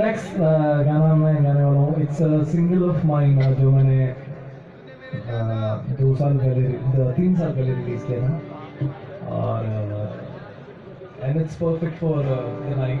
next गाना मैं गाने वाला हूँ it's a single of mine जो मैंने दो साल पहले तीन साल पहले release and it's perfect for uh, the night.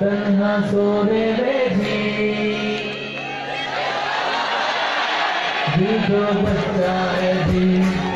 तन्हा सोने में भी तो बच्चा है जी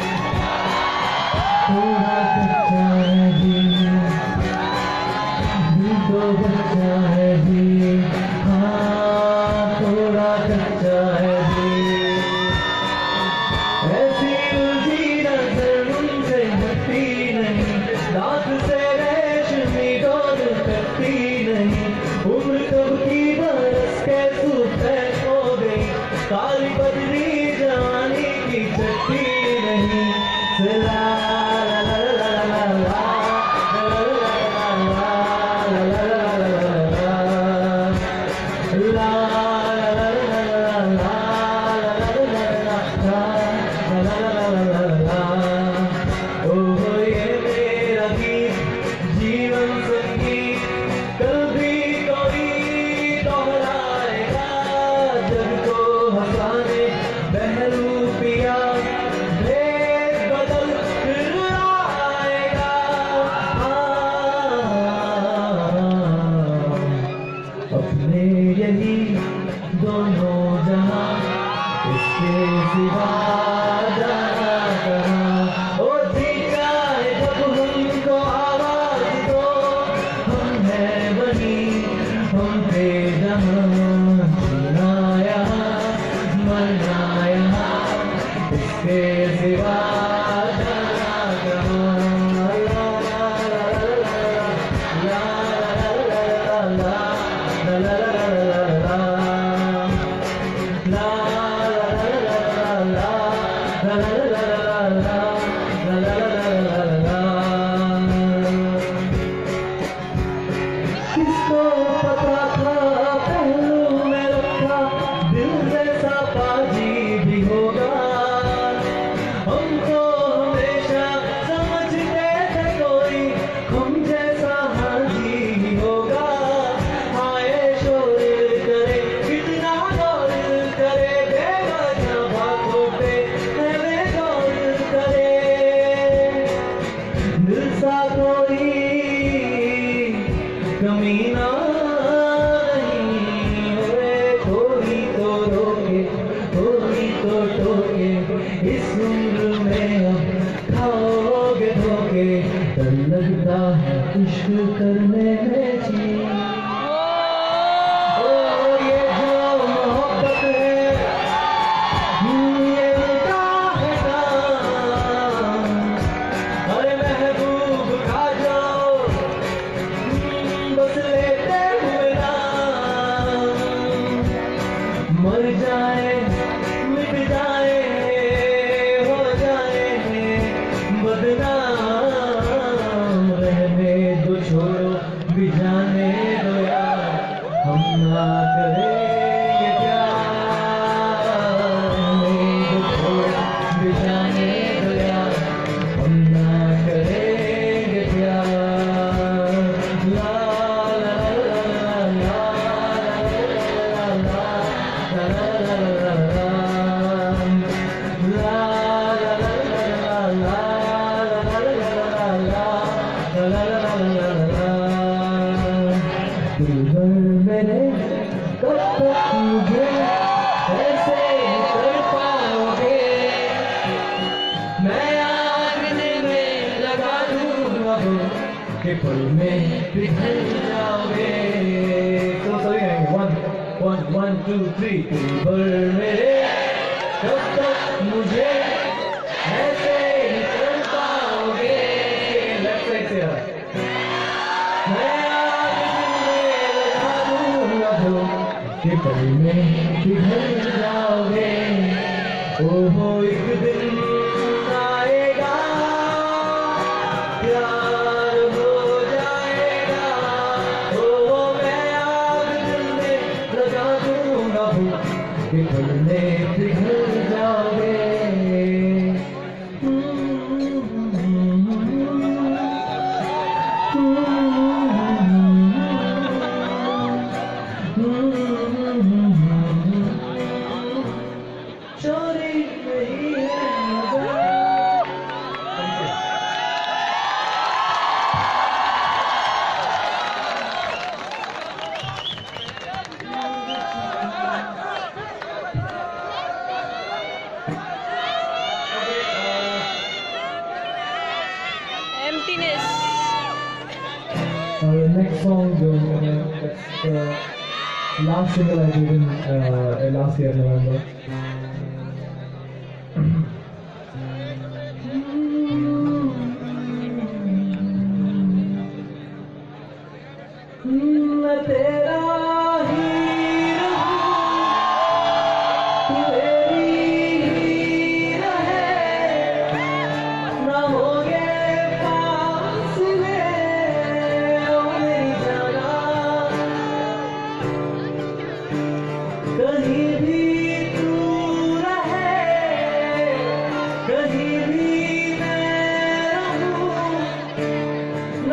किसको में बिखर जाओगे। तो सभी गाएँगे। One one one two three तेवर मेरे। कब तक मुझे ऐसे ही कर पाओगे। लेफ़्ट साइड से मैं पल में बिखर जाओगे। ओहो।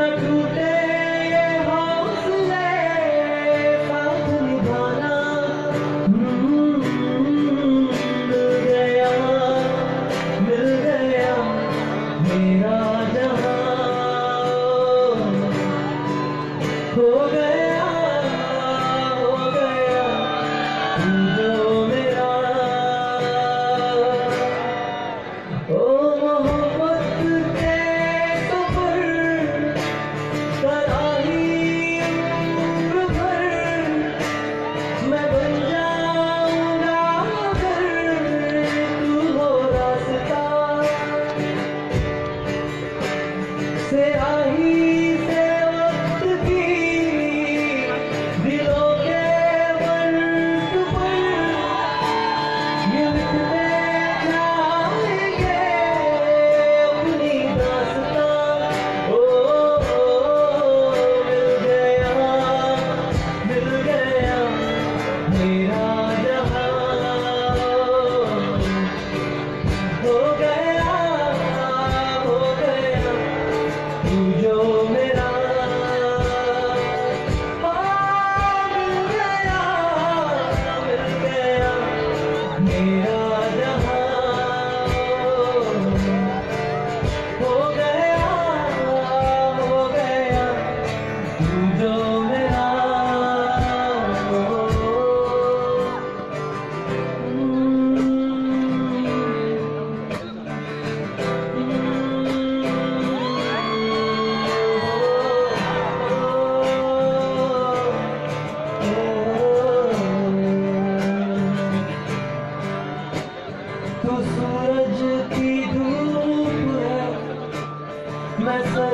America.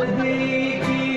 Thank you.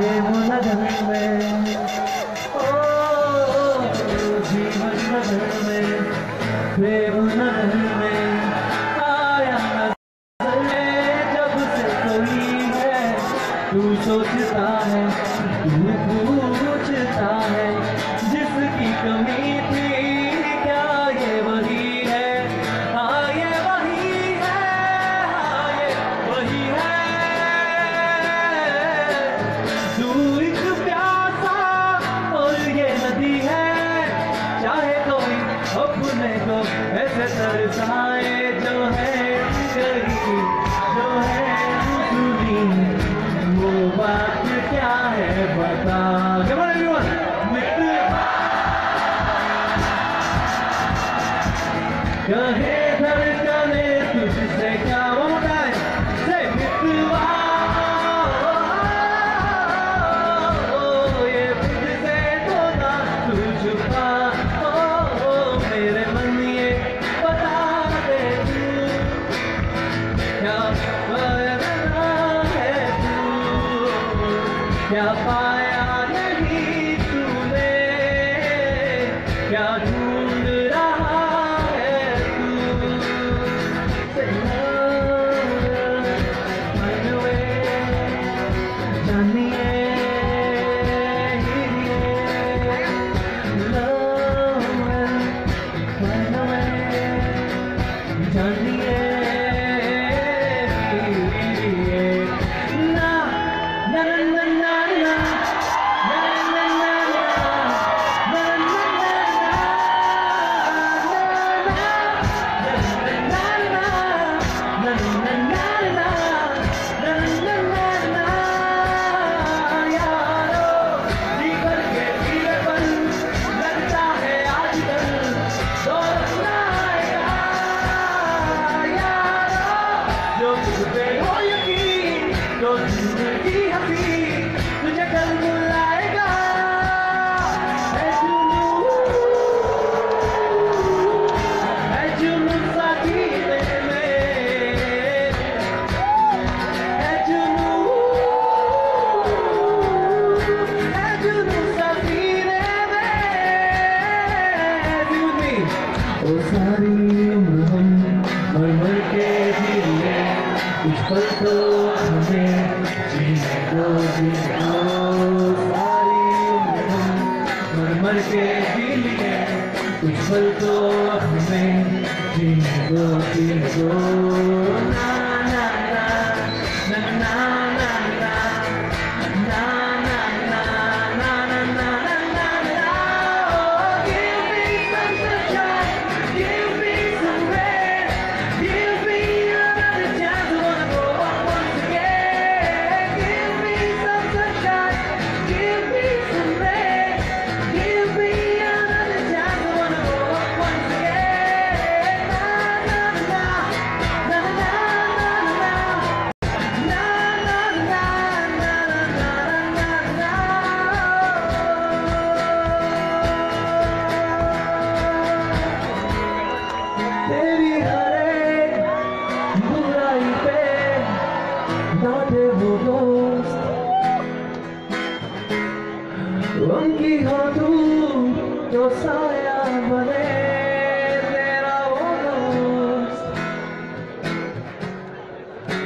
手も長め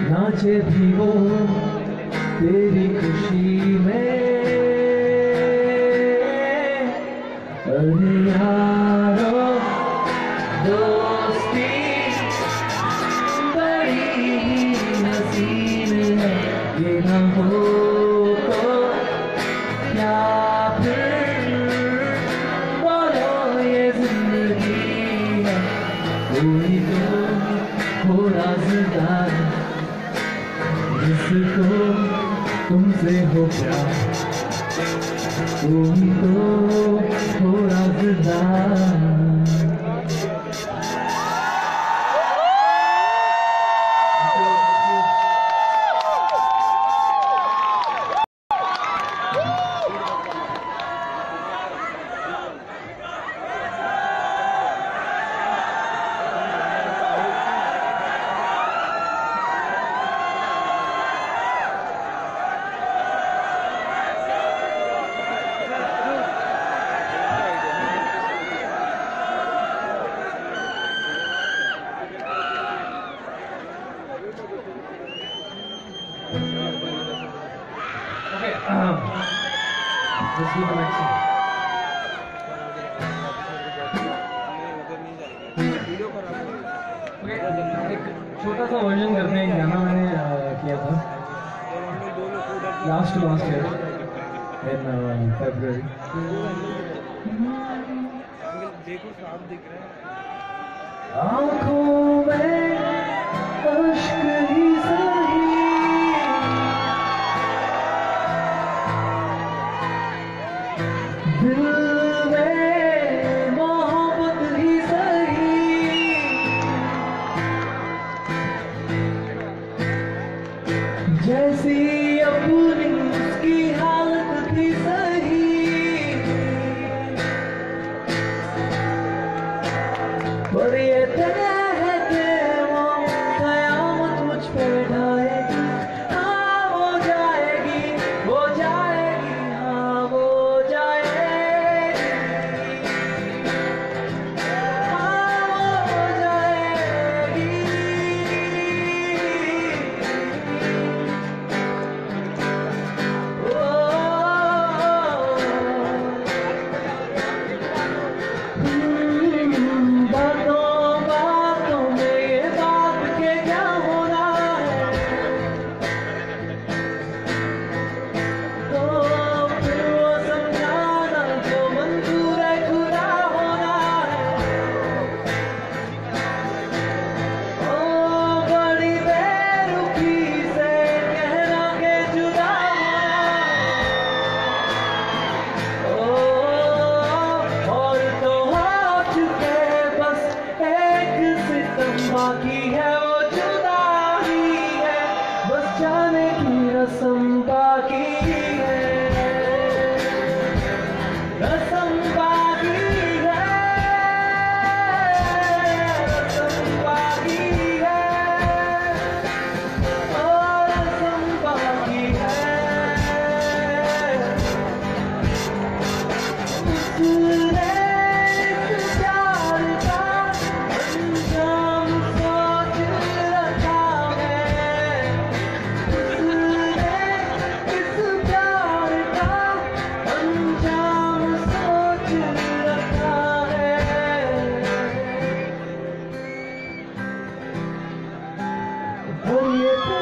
नाचे भी वो तेरी खुशी में। Jersey. और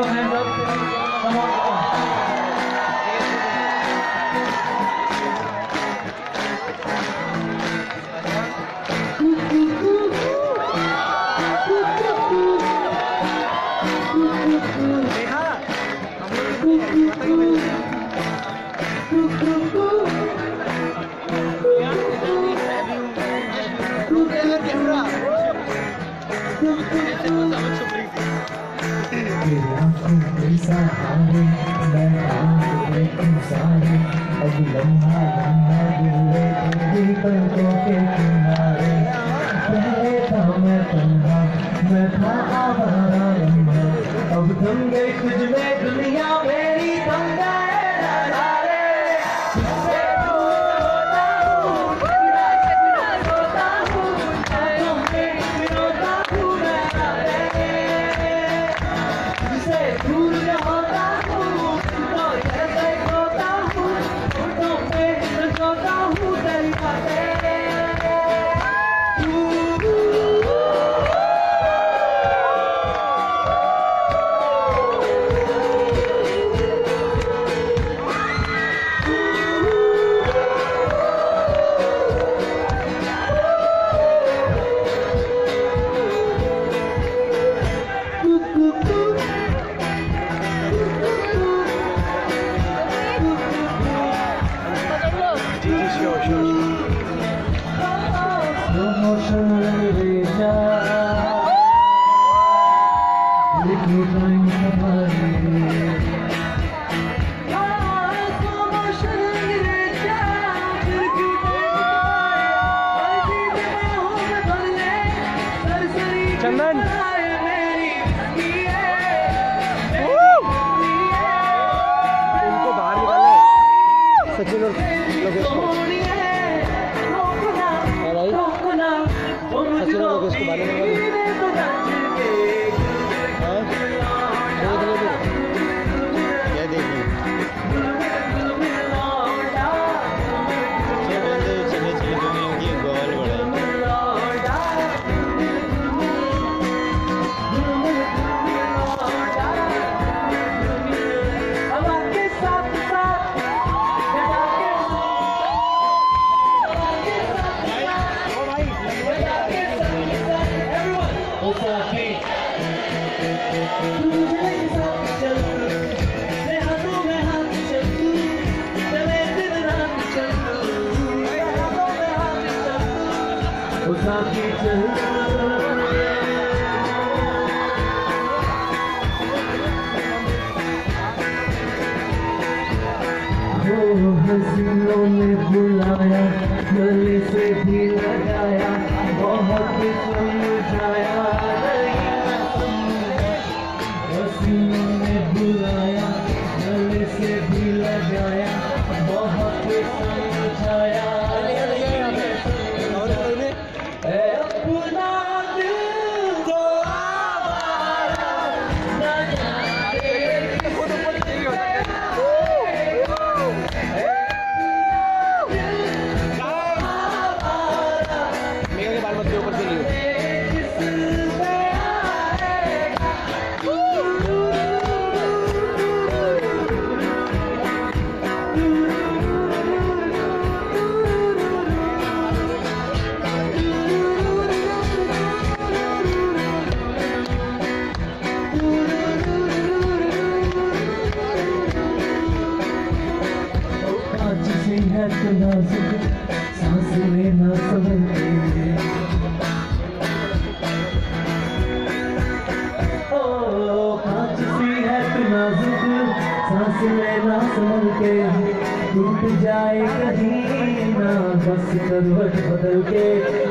をね、के किनारे, पहले था मैं तन्हा मैं था आवारा अब तुम गई खुद में दुनिया में Chandan. जाए कहीं ना बस करवट बदल के।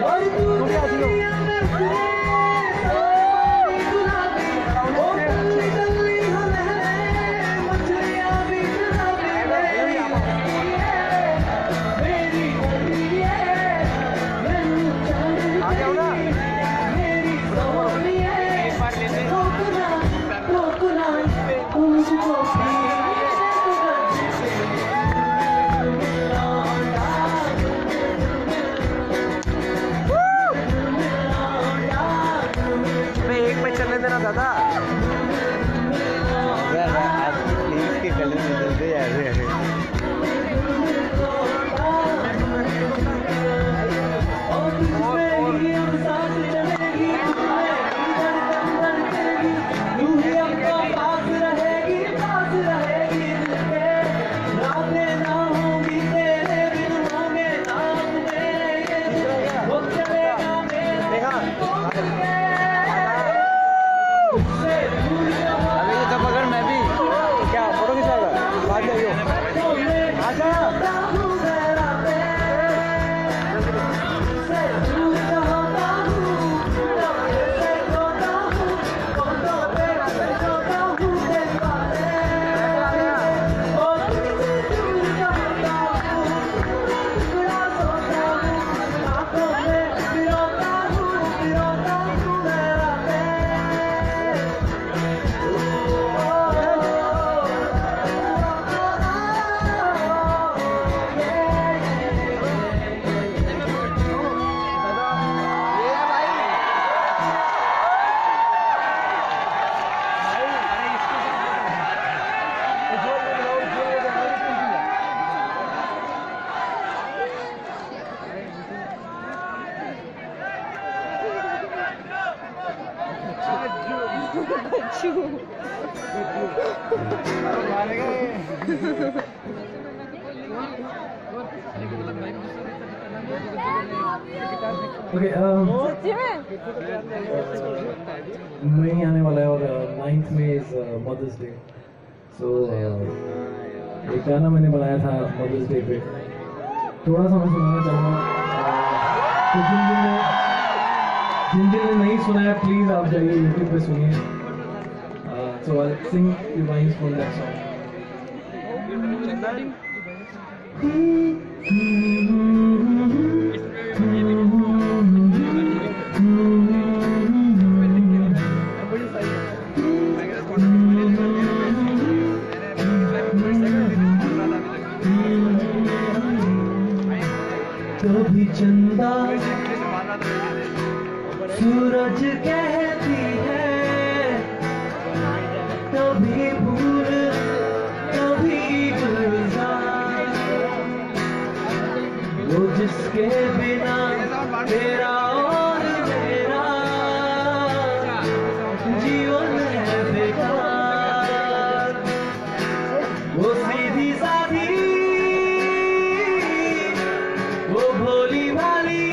वो भोली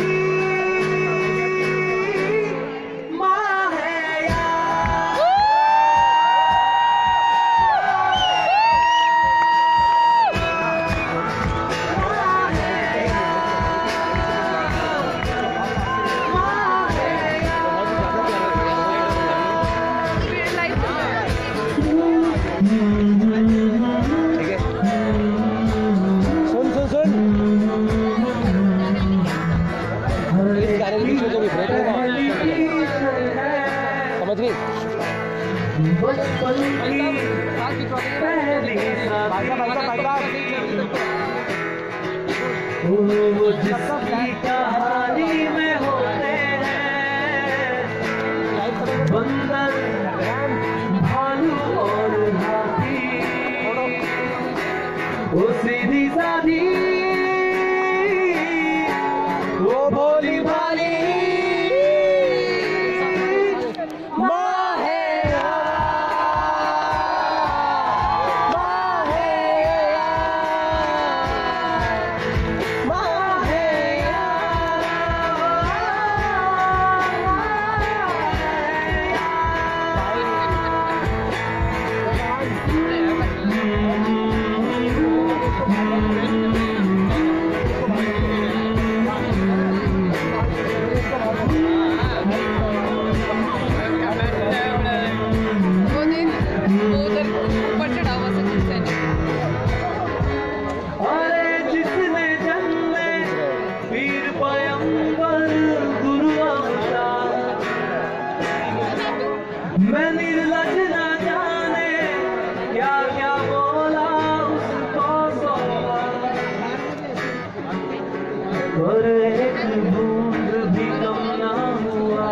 और एक बूंद भी कम ना हुआ।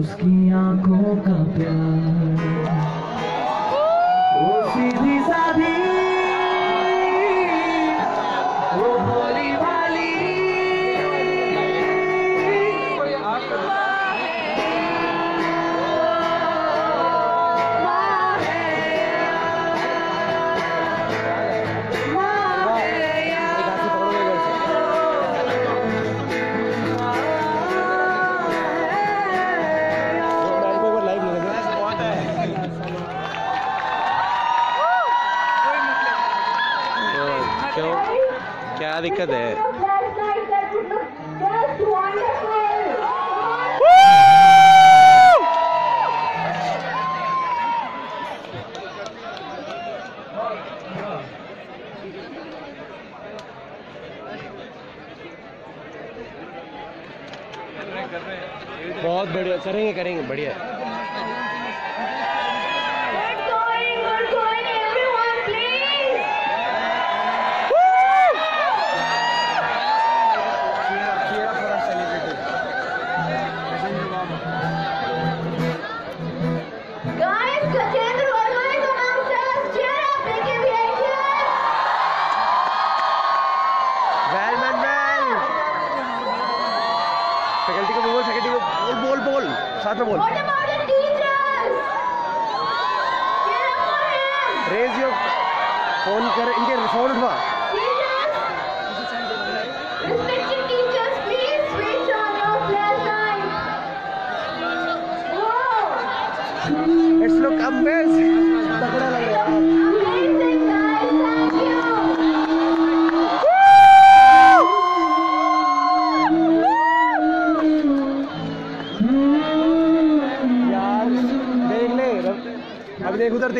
उसकी आँखों का प्यार। वो सीधी साधी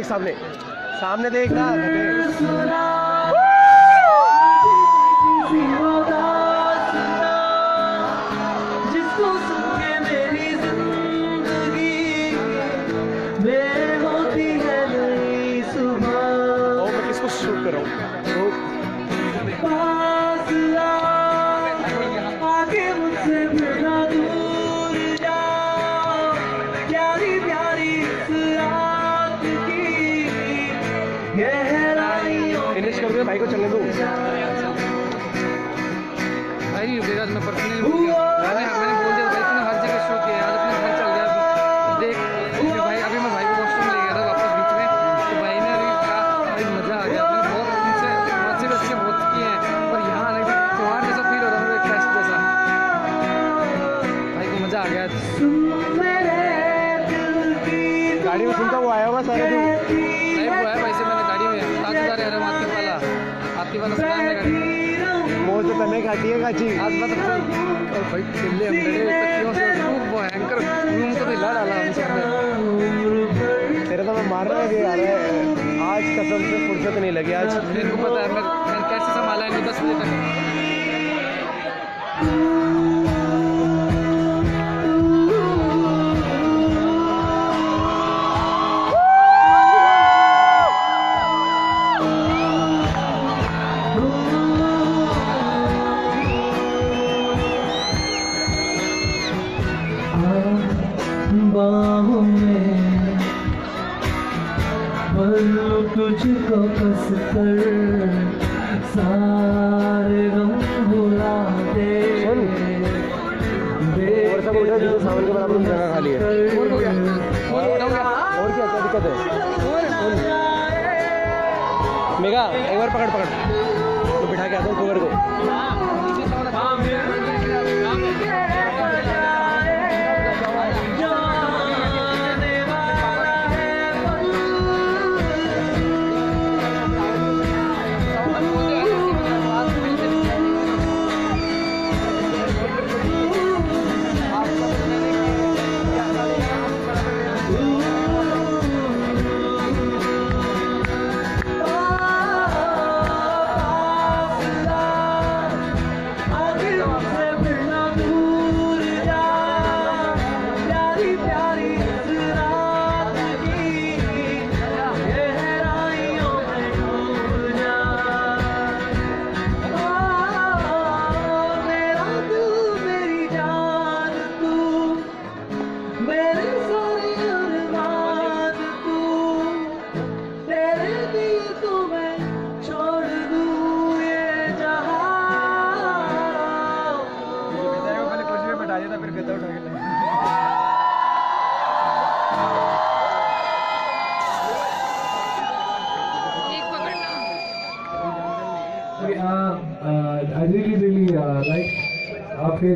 देख सामने। सामने देख ना सारे गम जगह खाली है और क्या? दिक्कत है? मेगा एक बार पकड़ पकड़। तो बिठा के आता हूँ कुंवर को।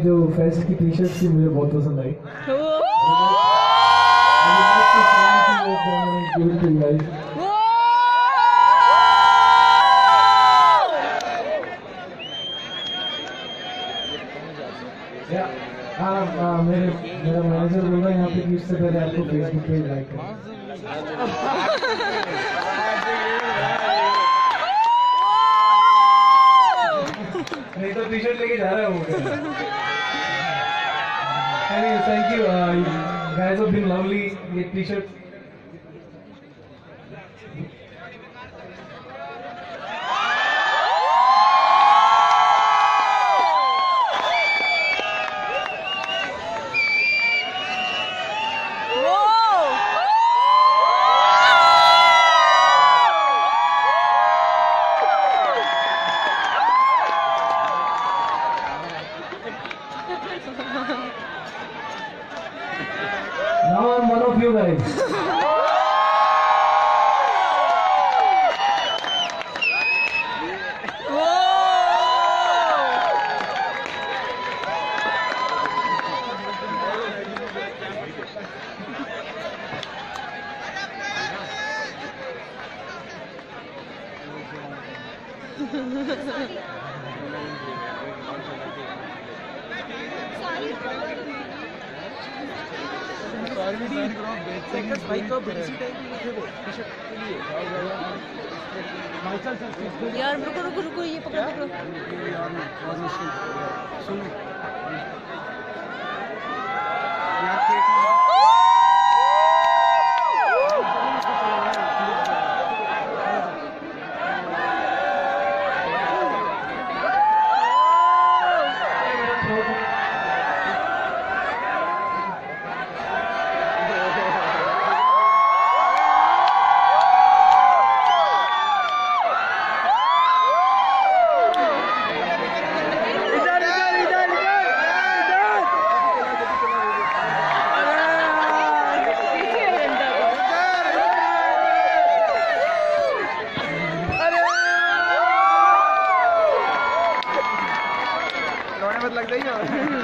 जो फेस्ट की टी शर्ट थी मुझे बहुत पसंद आई। uh, uh, मेरा मैनेजर बोल रहा है यहाँ पे कि इससे पहले आपको फेसबुक पे लाइक नहीं तो टी शर्ट लेके जा रहा है वो Thank you. Uh, you guys have been lovely. Get t-shirts. aí, ó.